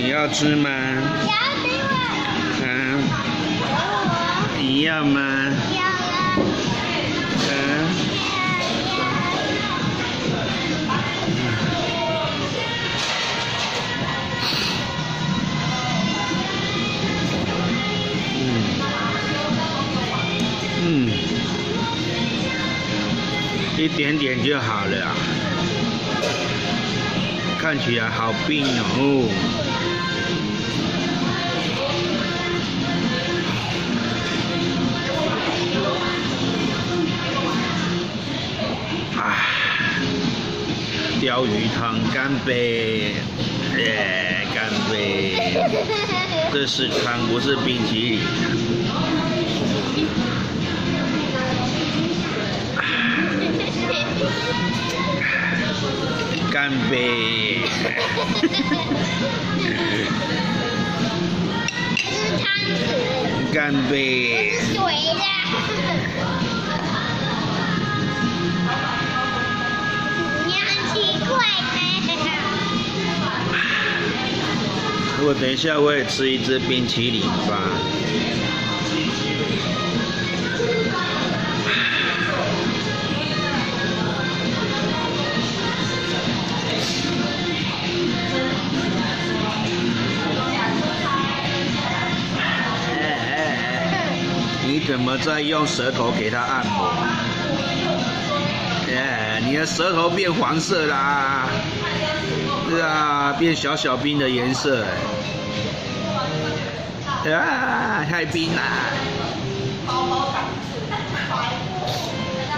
你要吃吗？要给我，啊，你要吗？我，要，啊，嗯，嗯，一点点就好了，看起来好冰哦。钓鱼汤干杯！耶，干杯！这是汤，不是冰淇淋。干杯！干杯！水的。我等一下我也吃一支冰淇淋吧。你怎么在用舌头给它按摩？耶，你的舌头变黄色啦！变小小冰的颜色。啊，太冰啦。